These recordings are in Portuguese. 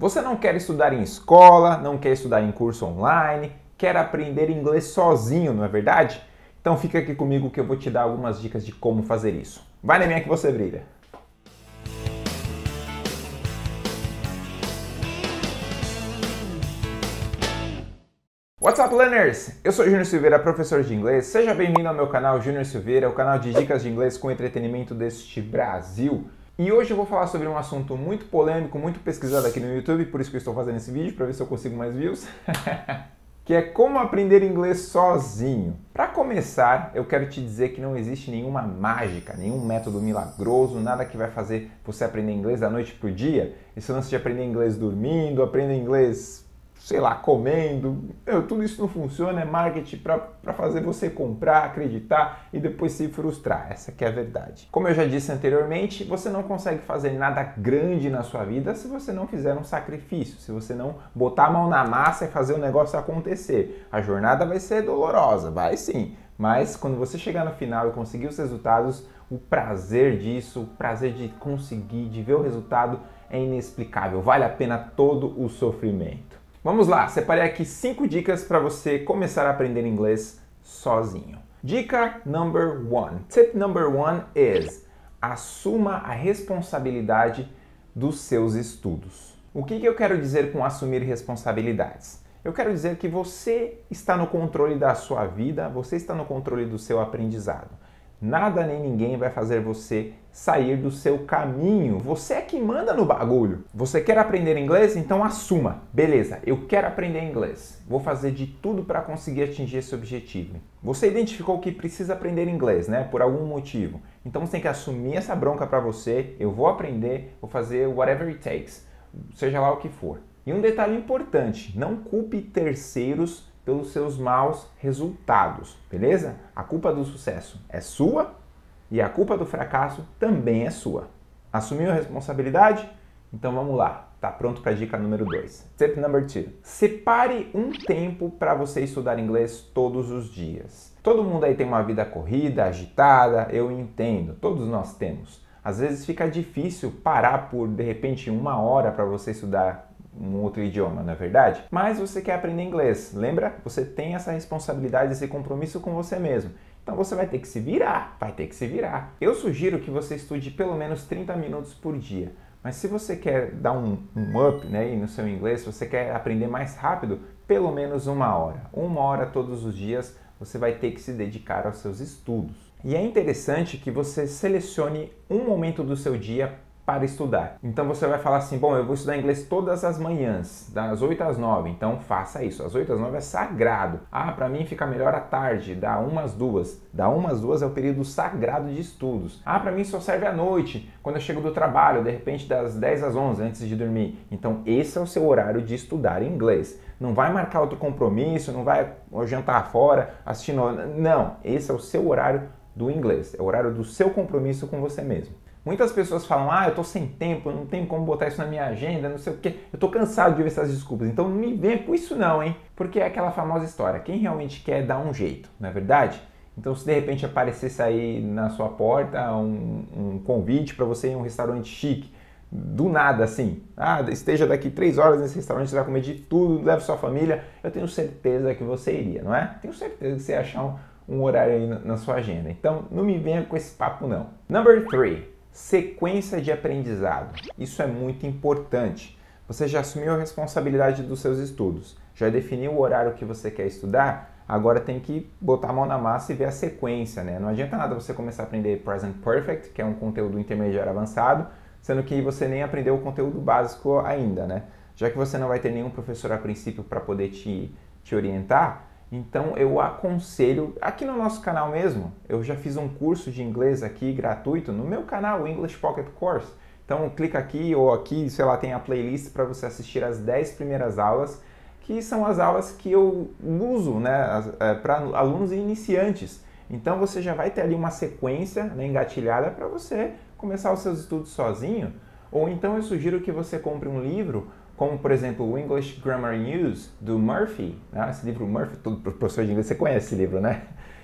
Você não quer estudar em escola, não quer estudar em curso online, quer aprender inglês sozinho, não é verdade? Então fica aqui comigo que eu vou te dar algumas dicas de como fazer isso. Vai na minha que você brilha! What's up, learners? Eu sou Júnior Silveira, professor de inglês. Seja bem-vindo ao meu canal Júnior Silveira, o canal de dicas de inglês com entretenimento deste Brasil. E hoje eu vou falar sobre um assunto muito polêmico, muito pesquisado aqui no YouTube, por isso que eu estou fazendo esse vídeo, para ver se eu consigo mais views. que é como aprender inglês sozinho. Para começar, eu quero te dizer que não existe nenhuma mágica, nenhum método milagroso, nada que vai fazer você aprender inglês da noite para o dia. Esse lance de aprender inglês dormindo, aprender inglês sei lá, comendo. Meu, tudo isso não funciona, é marketing para fazer você comprar, acreditar e depois se frustrar. Essa que é a verdade. Como eu já disse anteriormente, você não consegue fazer nada grande na sua vida se você não fizer um sacrifício, se você não botar a mão na massa e fazer o negócio acontecer. A jornada vai ser dolorosa, vai sim, mas quando você chegar no final e conseguir os resultados, o prazer disso, o prazer de conseguir, de ver o resultado é inexplicável. Vale a pena todo o sofrimento. Vamos lá, separei aqui cinco dicas para você começar a aprender inglês sozinho. Dica number one. Tip number one is assuma a responsabilidade dos seus estudos. O que, que eu quero dizer com assumir responsabilidades? Eu quero dizer que você está no controle da sua vida, você está no controle do seu aprendizado. Nada nem ninguém vai fazer você sair do seu caminho. Você é que manda no bagulho. Você quer aprender inglês? Então assuma. Beleza, eu quero aprender inglês. Vou fazer de tudo para conseguir atingir esse objetivo. Você identificou que precisa aprender inglês, né? Por algum motivo. Então você tem que assumir essa bronca para você. Eu vou aprender, vou fazer whatever it takes, seja lá o que for. E um detalhe importante: não culpe terceiros pelos seus maus resultados, beleza? A culpa do sucesso é sua e a culpa do fracasso também é sua. Assumiu a responsabilidade? Então vamos lá. Tá pronto para dica número 2. Tip number 2. Separe um tempo para você estudar inglês todos os dias. Todo mundo aí tem uma vida corrida, agitada, eu entendo, todos nós temos. Às vezes fica difícil parar por de repente uma hora para você estudar um outro idioma, não é verdade? Mas você quer aprender inglês, lembra? Você tem essa responsabilidade, esse compromisso com você mesmo. Então você vai ter que se virar, vai ter que se virar. Eu sugiro que você estude pelo menos 30 minutos por dia. Mas se você quer dar um, um up né, no seu inglês, se você quer aprender mais rápido, pelo menos uma hora. Uma hora todos os dias você vai ter que se dedicar aos seus estudos. E é interessante que você selecione um momento do seu dia para estudar. Então você vai falar assim: bom, eu vou estudar inglês todas as manhãs, das 8 às 9. Então faça isso. Às 8 às 9 é sagrado. Ah, para mim fica melhor à tarde, da 1 às 2. Da 1 às 2 é o período sagrado de estudos. Ah, para mim só serve à noite, quando eu chego do trabalho, de repente das 10 às 11, antes de dormir. Então esse é o seu horário de estudar inglês. Não vai marcar outro compromisso, não vai jantar fora, assistindo. Não, esse é o seu horário do inglês. É o horário do seu compromisso com você mesmo. Muitas pessoas falam, ah, eu tô sem tempo, não tenho como botar isso na minha agenda, não sei o quê. Eu tô cansado de ouvir essas desculpas. Então não me venha com isso não, hein? Porque é aquela famosa história, quem realmente quer dá um jeito, não é verdade? Então se de repente aparecesse aí na sua porta um, um convite para você ir em um restaurante chique, do nada assim, ah, esteja daqui três horas nesse restaurante, você vai comer de tudo, leve sua família, eu tenho certeza que você iria, não é? Tenho certeza que você ia achar um, um horário aí na, sua agenda. Então não me venha com esse papo não. Number three sequência de aprendizado. Isso é muito importante. Você já assumiu a responsabilidade dos seus estudos, já definiu o horário que você quer estudar, agora tem que botar a mão na massa e ver a sequência, né? Não adianta nada você começar a aprender Present Perfect, que é um conteúdo intermediário avançado, sendo que você nem aprendeu o conteúdo básico ainda, né? Já que você não vai ter nenhum professor a princípio para poder te, te orientar, então eu aconselho, aqui no nosso canal mesmo, eu já fiz um curso de inglês aqui gratuito no meu canal, English Pocket Course. Então clica aqui ou aqui, sei lá, tem a playlist para você assistir as 10 primeiras aulas, que são as aulas que eu uso né, é, para alunos iniciantes. Então você já vai ter ali uma sequência né, engatilhada para você começar os seus estudos sozinho. Ou então eu sugiro que você compre um livro como por exemplo o English Grammar News do Murphy, né? esse livro Murphy, todo professor de inglês, você conhece esse livro, né?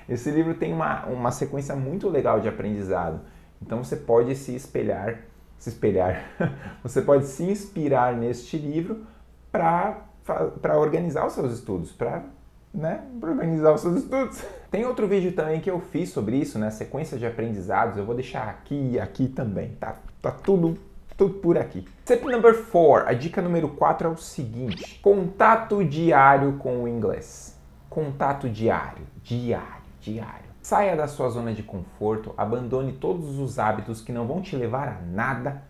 Esse livro tem uma, uma sequência muito legal de aprendizado, então você pode se espelhar se espelhar, você pode se inspirar neste livro para organizar os seus estudos, para né, organizar os seus estudos. Tem outro vídeo também que eu fiz sobre isso, né, sequência de aprendizados, eu vou deixar aqui e aqui também, tá, tá tudo, tudo por aqui. Step number 4, a dica número 4 é o seguinte, contato diário com o inglês. Contato diário, diário, diário. Saia da sua zona de conforto, abandone todos os hábitos que não vão te levar a nada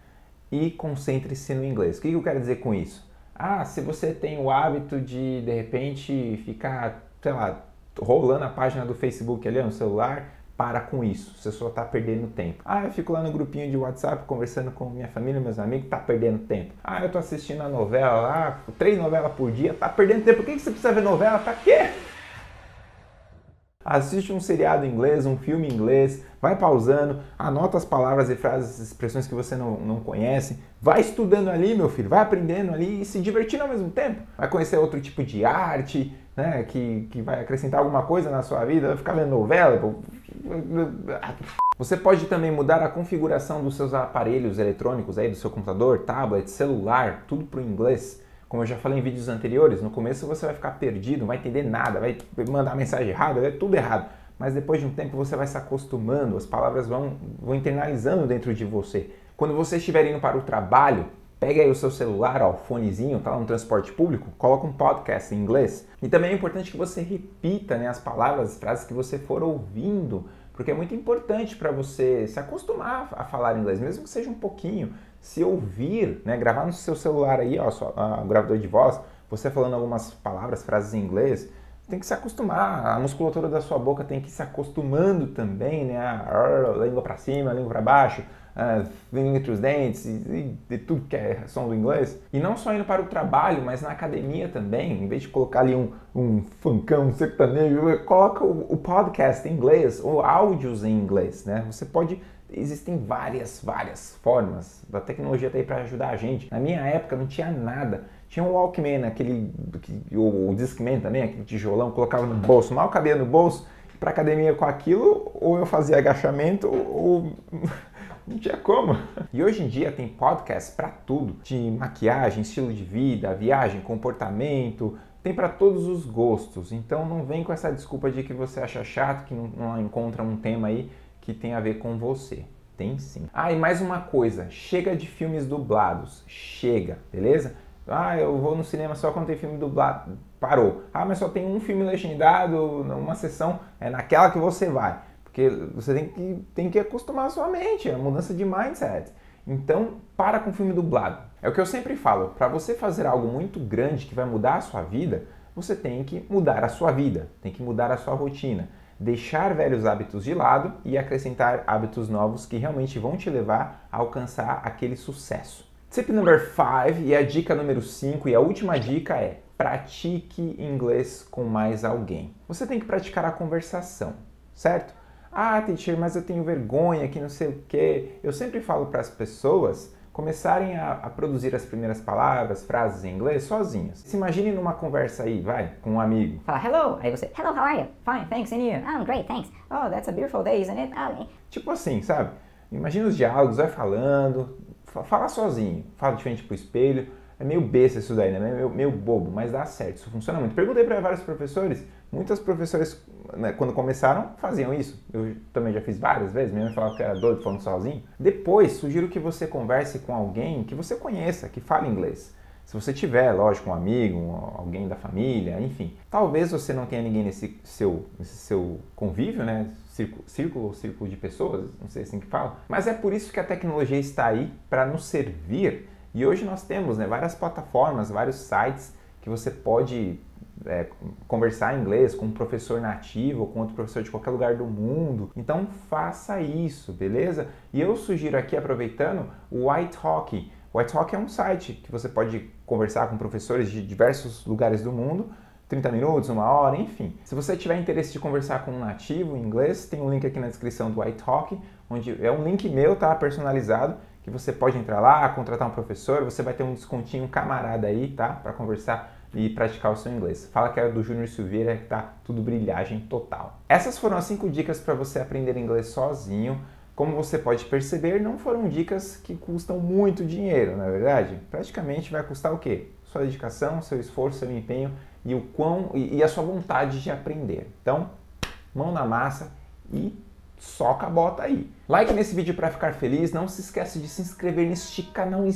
e concentre-se no inglês. O que eu quero dizer com isso? Ah, se você tem o hábito de de repente ficar, sei lá, rolando a página do Facebook ali no celular, para com isso, você só está perdendo tempo. Ah, eu fico lá no grupinho de WhatsApp conversando com minha família, meus amigos, está perdendo tempo. Ah, eu estou assistindo a novela lá, três novelas por dia, está perdendo tempo. Por que você precisa ver novela? Para quê? assiste um seriado inglês, um filme inglês, vai pausando, anota as palavras e frases, expressões que você não, não conhece, vai estudando ali, meu filho, vai aprendendo ali e se divertindo ao mesmo tempo. Vai conhecer outro tipo de arte, né, que, que vai acrescentar alguma coisa na sua vida, vai ficar vendo novela. Você pode também mudar a configuração dos seus aparelhos eletrônicos aí, do seu computador, tablet, celular, tudo para o inglês. Como eu já falei em vídeos anteriores, no começo você vai ficar perdido, não vai entender nada, vai mandar mensagem errada, é tudo errado. Mas depois de um tempo você vai se acostumando, as palavras vão, vão internalizando dentro de você. Quando você estiver indo para o trabalho, pega aí o seu celular, ó, o fonezinho, tá no transporte público, coloca um podcast em inglês. E também é importante que você repita né, as palavras, as frases que você for ouvindo, porque é muito importante para você se acostumar a falar inglês, mesmo que seja um pouquinho se ouvir, né, gravar no seu celular aí, ó, o gravador de voz, você falando algumas palavras, frases em inglês, tem que se acostumar, a musculatura da sua boca tem que ir se acostumando também, né, a, a língua para cima, a língua para baixo, uh, entre os dentes e, e, tudo que é som do inglês. E não só indo para o trabalho, mas na academia também, em vez de colocar ali um, um funkão, um sertanejo, coloca o, o podcast em inglês ou áudios em inglês, né, você pode Existem várias, várias formas. A tecnologia está aí para ajudar a gente. Na minha época não tinha nada. Tinha um Walkman, aquele, o Discman também, aquele tijolão, colocava no bolso, mal cabia no bolso. Para academia com aquilo, ou eu fazia agachamento, ou não tinha como. E hoje em dia tem podcast para tudo, de maquiagem, estilo de vida, viagem, comportamento, tem para todos os gostos. Então não vem com essa desculpa de que você acha chato, que não, não encontra um tema aí que tem a ver com você. Tem sim. Ah, e mais uma coisa, chega de filmes dublados. Chega, beleza? Ah, eu vou no cinema só quando tem filme dublado. Parou. Ah, mas só tem um filme legendado, uma sessão, é naquela que você vai. Porque você tem que, tem que acostumar a sua mente, é mudança de mindset. Então, para com filme dublado. É o que eu sempre falo, para você fazer algo muito grande que vai mudar a sua vida, você tem que mudar a sua vida, tem que mudar a sua rotina deixar velhos hábitos de lado e acrescentar hábitos novos que realmente vão te levar a alcançar aquele sucesso. Tip number 5 e a dica número 5 e a última dica é pratique inglês com mais alguém. Você tem que praticar a conversação, certo? Ah, teacher, mas eu tenho vergonha que não sei o que. Eu sempre falo para as pessoas começarem a, a, produzir as primeiras palavras, frases em inglês sozinhos. Se imagine numa conversa aí, vai, com um amigo. Fala, hello, aí você, hello, how are you? Fine, thanks, and you? Oh, great, thanks. Oh, that's a beautiful day, isn't it? Oh, tipo assim, sabe? Imagina os diálogos, vai falando, fala sozinho, fala de frente pro espelho. É meio besta isso daí, né? Meio, meio bobo, mas dá certo, isso funciona muito. Perguntei para vários professores, muitas professores, né, quando começaram, faziam isso. Eu também já fiz várias vezes, minha mãe falava que era doido falando sozinho. Depois, sugiro que você converse com alguém que você conheça, que fale inglês. Se você tiver, lógico, um amigo, um, alguém da família, enfim. Talvez você não tenha ninguém nesse seu, nesse seu convívio, né? Círculo, círculo círculo de pessoas, não sei assim que fala. Mas é por isso que a tecnologia está aí para nos servir. E hoje nós temos né, várias plataformas, vários sites que você pode é, conversar inglês com um professor nativo ou com outro professor de qualquer lugar do mundo. Então faça isso, beleza? E eu sugiro aqui, aproveitando, o White Hockey. White Hockey é um site que você pode conversar com professores de diversos lugares do mundo 30 minutos, uma hora, enfim. Se você tiver interesse de conversar com um nativo em inglês, tem um link aqui na descrição do White Talk, onde é um link meu, tá? Personalizado, que você pode entrar lá, contratar um professor, você vai ter um descontinho camarada aí, tá? Para conversar e praticar o seu inglês. Fala que é do Júnior Silveira que tá tudo brilhagem total. Essas foram as cinco dicas para você aprender inglês sozinho. Como você pode perceber, não foram dicas que custam muito dinheiro, na é verdade. Praticamente vai custar o quê? Sua dedicação, seu esforço, seu empenho e o quão e, e a sua vontade de aprender. Então, mão na massa e soca a bota aí. Like nesse vídeo para ficar feliz, não se esqueça de se inscrever neste canal,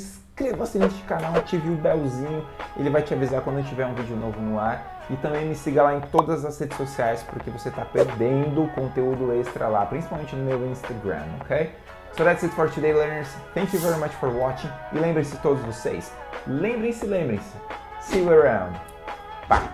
inscreva-se neste canal, ative o belzinho, ele vai te avisar quando tiver um vídeo novo no ar. E também me siga lá em todas as redes sociais, porque você está perdendo conteúdo extra lá, principalmente no meu Instagram, ok? So that's it for today, learners. Thank you very much for watching. E lembrem-se todos vocês, lembrem-se, lembrem-se. See you around. Bye.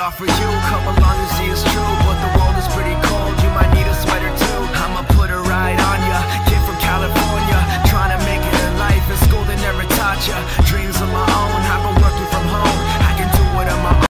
could offer you. Come along and see it's true But the world is pretty cold. You might need a sweater too. I'ma put a ride on ya. Kid from California. Trying to make it in life. In school they never taught ya.